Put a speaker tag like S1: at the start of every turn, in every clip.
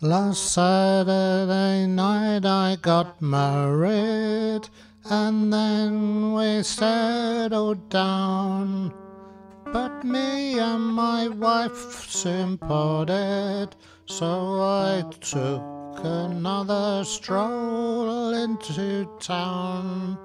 S1: Last Saturday night I got married and then we settled down. But me and my wife soon parted, so I took another stroll into town.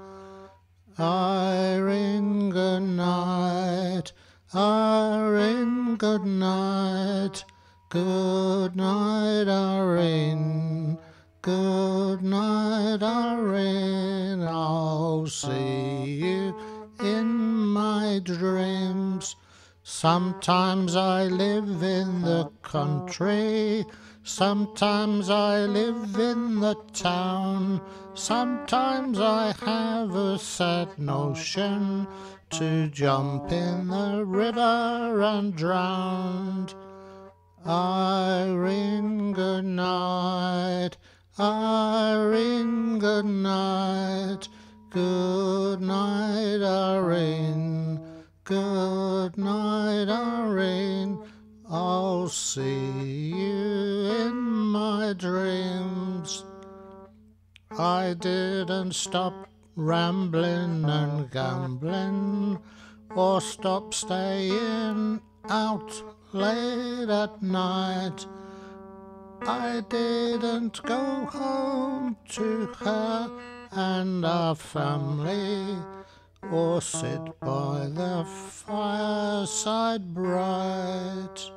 S1: Irene, good night. Irene, good night. Good night, Irene. Good night, Irene. I'll see you in my dreams. Sometimes I live in the country. Sometimes I live in the town. Sometimes I have a sad notion to jump in the river and drown. Night. Irene, good night. Good night, Irene. Good night, Irene. I'll see you in my dreams. I didn't stop rambling and gambling or stop staying out late at night. I didn't go home to her and our family or sit by the fireside bright.